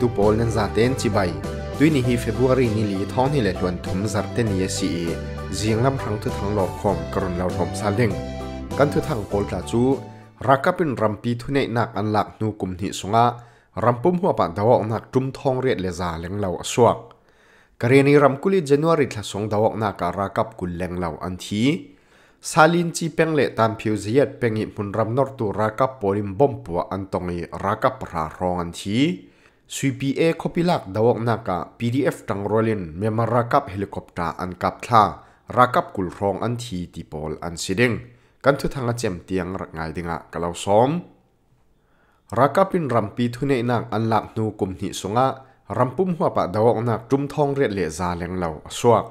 ตุปอลนันซาเต้นจีใบายตุยนี่ฮีเฟบรุอารีนิลีท้องนี่แหละลวนถมจัดเตนีเอซีเจียงลำพังทุทังหลอบคอมกรนเราถมซาเด้งกันทุทังโกลตาจูรักก็เป็นรำปีทุเนนักอันหลักนูกุมหิสงะรำปุ่มหัวปันดาวอกนักจุ่มทองเรียดเลซาเล็งเราสวกกรณีรำกุลิจันวาริทสงดาวอกนักรักกับกุลเล็งเราอันทีซาลินจีเป็งเละตามผิวเสียดเป็งอิมุนรำนอร์ตูรักกับปอลิมบอมปัวอันตงอีรักกับพระรองอันที CPA คพิลักดาวกนักพีดีเอฟตังรลินเมมารักับเฮลิคอปเตอร์อันกับท่ารักับกุลรองอันทีติปอลอันสิดิงกันทุทางเจมเตียงรักไงดิงะกะเลาซอมรักับปินรัมปีทุเนนักอันหลักนูกุมหิสงะรัมปุ่มหัวปะดาวกนักจุมทองเรียดเลซาเลงเหลาสวก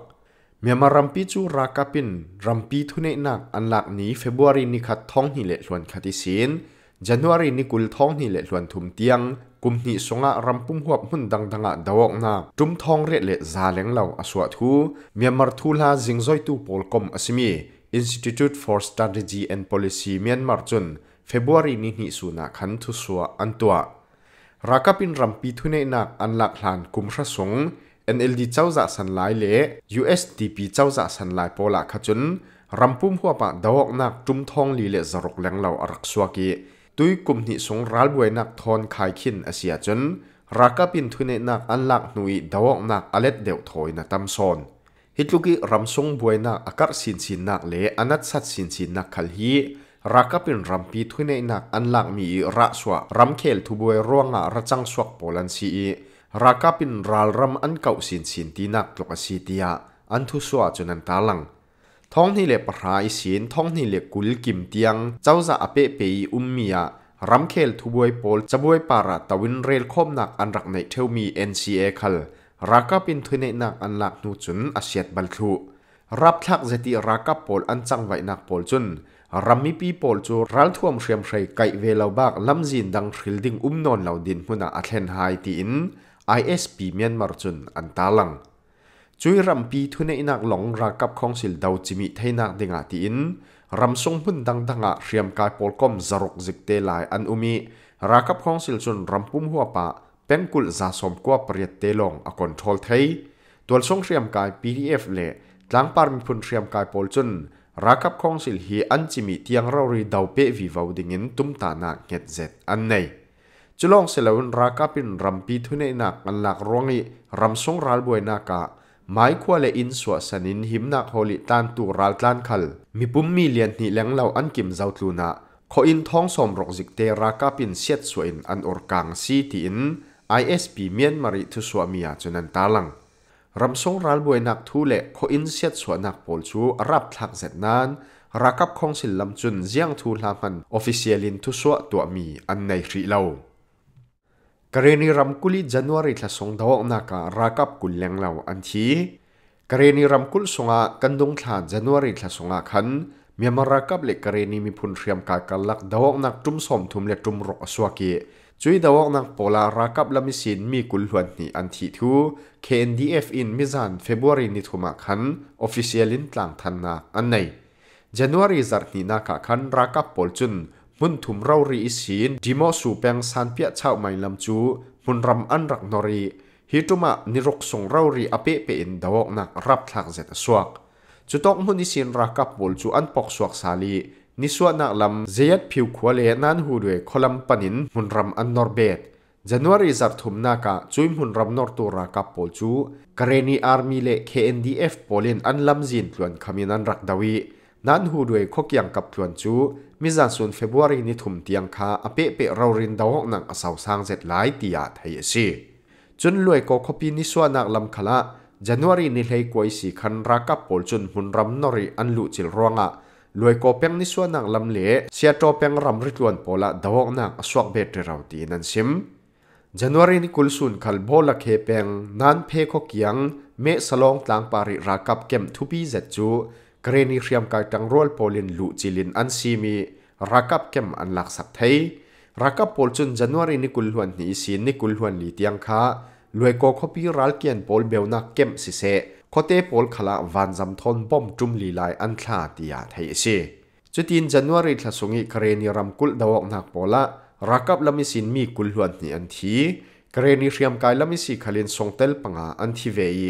เมียมารัมปีจูรักับปินรัมปีทุเนนักอันหลักนี้เฟบรุรีนิคัดทองหิเลชวนคติศีน January ni kul thong ni le luan thum tiang kum ni songa rampum huap hun dang danga dawok na tum thong re le za leng lo aswa thu Myanmar thu la jingjoi tu polkom asimi Institute for Strategy and Policy Myanmar chun February ni ni su na khan thu suwa antua Rakapin rampi thune na anlak hlan kumra song NLD chau za san lai le USDP chau za san lai pola khachun rampum huapa dawok nak tum thong li le zarok leng lo arak suwa ki ตุยกุมนิสงรัลบวยนักทอนขายขินอาเซียจนรักปินทุเนนักอันลักหนุยดาวกนักอเล็ดเดวถอยนะตำซอนฮิตลุกิรำสงบวยนักอากาศสินสินนักเลอนัดสัดสินสินนักขลีรักปินรำปีทุเนนักอันลักมีระสวะรำเคลทุบวยร่วงะระจังสวกโปลันซีรักปินรัลรำอันเก่าสินสินตีนักตกสีเดียอันทุสวะจนันตาลัง ท้องนี่เล็บหายเสียนท้องนี่เล็กุลกิมเตียง เจ้าจะอเปเปยอุมเมียรำเคลทุบวยโปลจะบวยปาระตะวินเรลคมหนักอันรักในเทวมี NCA คัลรักกับอินทุนนักอันหลักนูจุนอาเซียบัลทุรับทักเจติรักกับโปลอันจังไว้นักโปลจุนรัมมีปีโปลจูรัลท่วมเชียมชัยไก่เวลาบากลำจีนดังทริลดิงอุ้มนอนเหล่าดินมุนาอัเทนไฮตีอิน ISP เมียนมารจุนอันตาลัง จุยรำปีทุนในนักหลงรักกับของสิลดาวจิมิไทยนักดิงาตีอินรำทรงพุ่นดังดังะเรียมกายปอลกอมจรกจิกเตลายอันอุมิรักกับของสิลจนรำปุ่มหัวปะเป็นกุลซะสมกว่าเปรียตเตลองอคอนโทรลไทยตัวทรงเรียมกายพีดีเอฟเละหลังปาร์มิพุนเรียมกายปอลจนรักกับของสิลฮีอันจิมิที่ยังเรารีดาวเปวิวาวดิงินตุ้มตานักเงียดเจ็ดอันไหนจุลองเสลวนรักกับเป็นรำปีทุนในนักอันหลักรวงอิรำทรงรัลบวยนากา ไม้ควาเลอินสวสนินหิมนักฮอลิตันตูรัลตันคัลมีปุ่มมีเลียนนี่แหลงเหล่าอันกิมเจ้าตูนาขออินท้องสมรกจิกเตรากาปินเซียดสวนอันอร์กังซีตีอินไอเอสพีเมียนมาริทุสวามียจนันตาลังรำสงรัลบวยนักทูเลขออินเซียดสวนักปอลชูรับทักเซตนันรักับคงศิลลำจุนเจียงทูลามันออฟฟิเชียลินทุสวตัวมีอันในรีเลา กรณีรำกุลิจันวาริทละสงดาวนักรักับกุลแหงเราอันทีกรณีรำกุลสงะกันดงทานจันวาริทลสงะขันมีมารักับเล็กกรณีมีพุนเรียมกากลักดาวนักจุมสมทุมเล็กจุมรกสวากีจุยดาวนักโปลารักับลำมิสินมีกุลหวนนี่อันทีทู KNDF in มิจันเฟบรุรีนิทุมาขันอุฟิเชียลินตลางทันนาอันไหนจันวาริจัดนีนักขันรักับปอลจุน มุนถุมเรารีอิสินดีมอสูเปียงซานเปียชาวไม่ลำจูมุนรำอันรักนอรีฮิตุมะนิรกส่งเรารีอเปเปอินดาวกนักรับทักเจตสวกจุดตอกมุนิสินรักกับบอลจูอันปอกสวกซาลีนิสวนักลำเจียดผิวขวเลนันหูด้วยคลัมปนินมุนรำอันนอร์เบต Januari zarthum naka chuim hun ramnor tu บอลจูเกรนี kareni army le KNDF เอฟบอ an lamzin tluan khamin an rakdawi นั้นหูด้วยขกียงกับทวนจูมิจันส่วนเฟบรุรีนิถุมเตียงคาอเปเปเรารินดาวหนังสาวสางเจ็ดหลายตียาไทยสิจนรวยก็ขปีนิสวนักลำคละจันวารีนิเลยกวยสีคันรักกับปอลจนหุนรำนริอันลุจิลรวงะรวยก็เพียงนิสวนักลำเละเสียโตเพียงรำริตวนปอละดาวหนังสวกเบ็ดเราตีนันซิมจันวารีนิคุลสุนคัลโบลักเฮเพียงนั้นเพขกียงเมสลองต่างปาริรักกับเก็มทุบีเจ็ดจู กรณีเรียมการตังรอลโพลินลูจิลินอันซีมีรักับเข็มอันลักสักไทยรักับพอลจุนจันวารีนิกุลหวนนีสีนิกุลหวนลีเตียงคาลวยกโกคบีรัลเกียนพอลเบลนักเข็มสิเซคเตพอลขละวันจำทนป้อมจุมลีลายอันคลาติยาไทยสิจุดินจันวารีทสุงิกรณีรำกุลดาวกนักโปละรักับลมิสินมีกุลหวนนีอันทีกรณีเรียมการลมิสีขลินทรงเตลปังอาอันทีเวี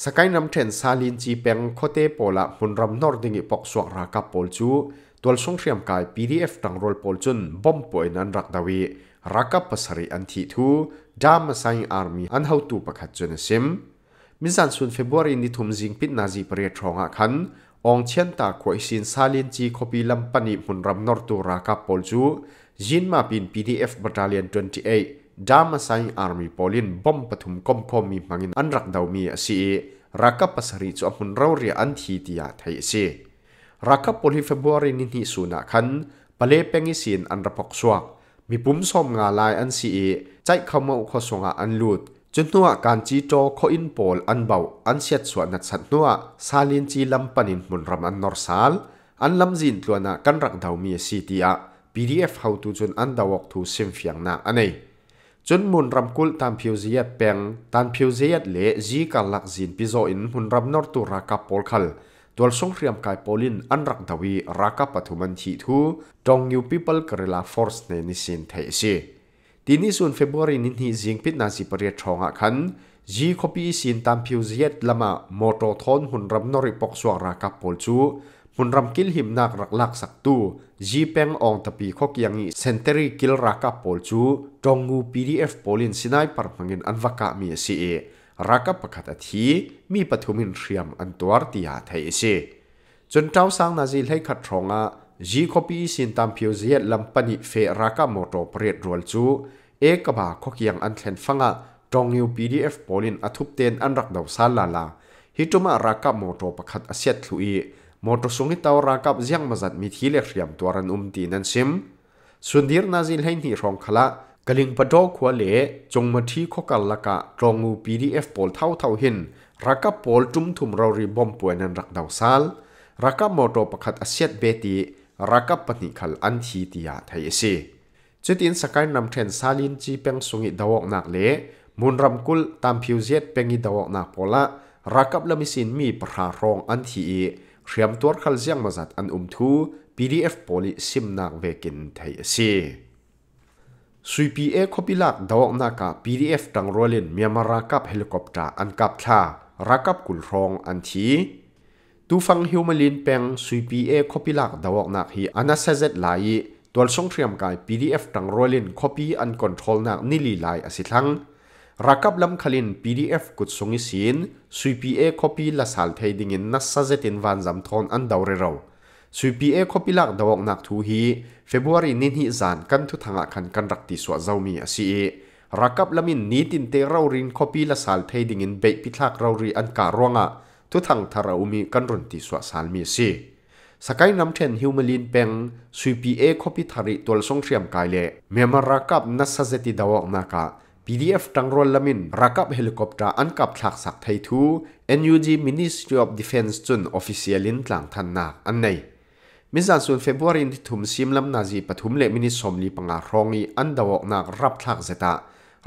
สกายนำเทนซาลินจีเป็งโคเตโปละมุนรำนอร์ดิงอีปอกสวกรักกับโปลจูตัวสงเรียมกาย PDF ตังโรลโปลจุนบอมป่วยนันรักดาวีรักกับภาษาอันทีทูดามไซอาร์มีอันเฮาตูประคัดจนซิมมิสันสุนเฟบรุรีนิทุมจิงปิดนาซีเปรียทรองคันองเชียนตาขวสินซาลินจีคอปีลัมปนิมุนรำนอร์ตูรักกับโปลจูจินมาปิน PDF Battalion 28 ดามสายอาร์มีโพลินบอมปฐุมคมคมมีมังินอันรักดาวมีสีรักปัสริจุอมุนเราเรียอันทีติยาไทยเสรักปพลิเฟบวารินิฮิสุนักขันปะเลเปงิสินอันรพกสวกมีปุ่มส้มงาลายอันสีใจเข้ามาอุคสงาอันลุดจนนัวการจีโตขอินโปลอันเบาอันเสียดส่วนนัดสัตนัวซาลินจีลำปนินมุนรำอันนอร์ซาลอันลำจินตัวนักันรักดาวมีสีติยา PDF เฮาตูจนอันดาวกทูเซมฟียงนาอันเอ จนมุนรำกุลตามพิวเซียดเปงตามพิวเซียดเละจีกันหลักจีนพิโซอินมุนรำนอร์ตุรากับปอลคัลตัวส่งเรียมกายโปลินอันรักดวีรักปฐุมันทีทูจงยูพิเปิลกริลาฟอร์สในนิสินเทซีทีนี้ส่วนเฟบรุยนินฮีจิงพิษนาซิปเรียชองอะคันจีคบีสินตามพิวเซียดละมาโมโตทอนหุ่นรำนอริปอกสวารากับปอลจู มุนรำกิลหิมนักรักลักสักตู้จีเป็งองตะปีขอกยังอีเซนเตอรี่กิลรักปอลจูจงงูพีดีเอฟโพลินสินายปรพังเงินอันวักามีเสียรักประกาศทีมีปฐุมินเทียมอันตัวร์ติหาไทยเสียจนเจ้าสังนาจีให้ขัดทรงอะจีคอบีสินตามพิวเซียลำปนิเฟรักมอโตเปรียดรวลจูเอกบาขอกยังอันเทนฟังอะจงงู PDF ปอลินอทุบเตนอันรักดาวซาลาลาฮิตุมารักมอโตประคตอเสียทุย มอตสุงิตาวรากับเสียงมาจัดมิทีเล็กเรียมตัวรันอุมตีนันซิมสุนดีรนาจิลให้หนีรองขละกลิงปะโดขวเลจงมาที่ขกัลละกะตรงงูปีดีเอฟปอลเท่าเท่าหินรักกับปอลจุ่มถุมเรารีบอมป่วยนันรักดาวซาลรักกับมอตประคัดอาเซียเบตีรักกับปนิคัลอันทีติยาไทยเซจุดอินสกายนำเทรนซาลินจีเปงสุงิดาวกนักเลมุนรำกุลตามพิวเซตยดเปงิดาวกนักโปละรักกับละมิสินมีประหารองอันที เรียมตัวขัลเซียงมาสัดอันอุมทู PDF โพลิซิมนักเวกินไทยสีสุยปีเอคบิลักดาวนัก PDF ตังโรลินมีมารากับเฮลิคอปเตอร์อันกับท่ารากับกุลรองอันทีตูฟังฮิวมาลินเปงสุยปีเอคบิลักดาวนักฮีอันาเซจลายตัวส่งเตรียมกาย PDF ตังโรลินคอปีอันคอนโทรลนักนิลีลายอสิทัง rakap lam khalin PDF kut songi sin CPA copy la sal thei dingin nasazetin van zam thon an dawre raw CPA khopilak dawak nak thu hi February nin hi zan kan thu thanga khan kan rak ti swa zomi asi e rakap lamin ni tin te raw rin khopi la sal thei ding in be pithak raw ri an ka ronga thu thang thara umi kan run ti swa sal mi si sakai nam then humalin peng CPA khopi thari tol song thiam kai le memar rakap na PDF ตั้งรอลลามินรักับเฮลิคอปเตอร์อันกับทักสักไทยทู NUG Ministry of Defense จุนอฟฟิเชียลินหลังทันนักอันไหนมิจฉาส่วนเฟบรุรีที่ถุมซิมลำนาจีปฐุมเละมินิสมลีปังอารงอีอันดาวกนักรับทักเซตา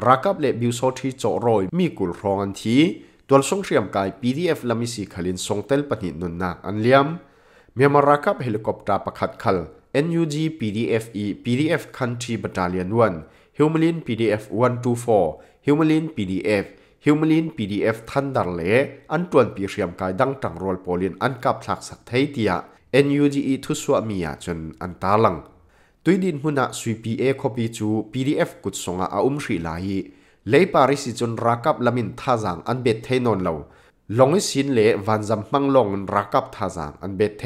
รักับเละบิวโซที่โจรอยมีกุลรองอันทีตัวส่งเสียมกาย PDF ลามิสีขลินส่งเตลปนินุนนักอันเลียมเมื่อมารักับเฮลิคอปเตอร์ประคัดขัล NUG PDF E PDF Country Battalion 1 Humalin PDF 124 Humalin PDF Humalin PDF ทันดัรเลอันตวนปีเรียมกายดังตังโรลโปลินอันกับทักสักเทีย NUGE ทุสวมียจนอันตาลังตุยดินหุนะ CPA copy จู PDF กุดสงอาอุมรีลายเลยปาริสิจนรักับลามินท่าจางอันเบ็ดเทนนเลวลงสินเลวันจำมังลงรักับท่าจางอันเบ็ดเท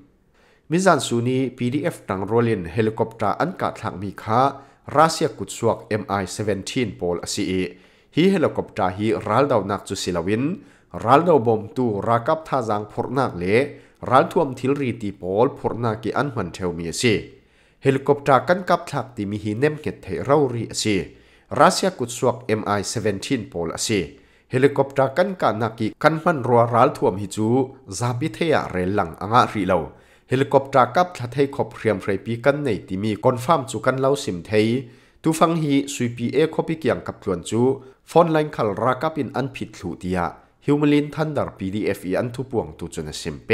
มิจันซูนี PDF ตังโรลินเฮลิคอปเตอร์อันกัดหลังมีค่ารัสเซียกุดสวก MI-17 โปลสีฮีเฮลิคอปเตอร์ฮีรัลดาวนักจุสิลวินรัลดาวบอมตูรักับท่าจังพอร์นักเล่รัลทวมทิลรีตีโอลพอร์นักีอันมันเทวมีสีเฮลิคอปเตอร์กันกับทักที่มีฮีเนมเกตเทเรารีสีรัสเซียกุดสวก MI-17 โปลสีเฮลิคอปเตอร์กันกันนักกีกันมันรัวรัลทวมฮิจูซาบิเทียเรลังอ่างรีเลา เฮลิคอปเตอร์กับทัดให้ขอบเรียมไฟปีกันในที่มีคอนฟาร์มจุกันเล่าสิมเทยตูฟังฮีสุยปีเอคอปิเกียงกับส่วนจูฟอนไลน์ขัลรากับอินอันผิดหลุดียฮิวเมลินทันดาร์ปีดีเอฟอีอันทุบวงตูจนสิมเป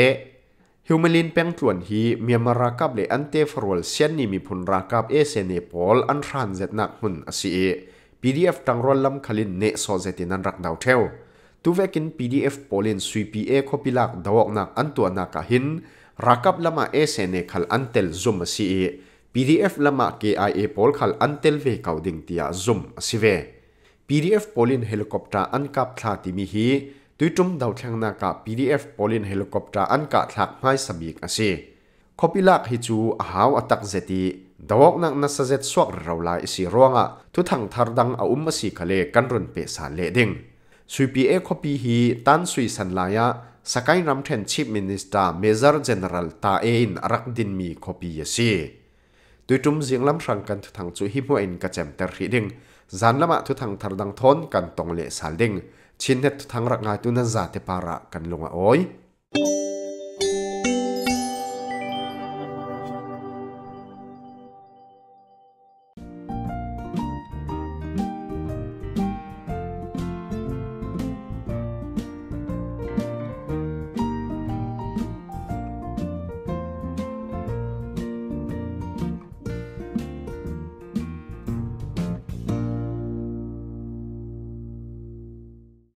ฮิวเมลินแปงส่วนฮีเมียมารากับเลอันเตฟรอลเซียนนี่มีผุนรากับเอเซเนปอลอันทรานเซตนักมุนอสีเอ PDF ตังรอนลำคลินเนโซเซตินันรักดาวเทวตูเวกิน PDF โปลินสุยปีเอคอปิลักดาวกนักอันตัวนักหิน rakap lama e se ne khal an tel zoom asi e pdf lama kia pol khal an tel ve kauding tia zoom asive pdf polin helicopter an kap thla ti mi hi tuitum daw thlang na ka pdf polin helicopter an ka thlak mai sabik ase khopilak hi chu haw atak zeti dawok nak na sajet swak rawla isi ronga tu thang thar dang a um asi khale kan run pe sa le ding สุยปีเอคปีฮีตันสุยสันลายะสกายรัมเทนชีพมินิสตาเมเจอร์เจเนอเรลตาเอินรักดินมีคปีเยซีตุยจุมเสียงลำสังกันทั้งจุฮิมวินกระเจมเตอร์ฮิดิงจันละมาทุทังทารดังทนกันตองเลสาลดิงชินเนทุทังรักงายตุนันจาเตปาระกันลงอ้อย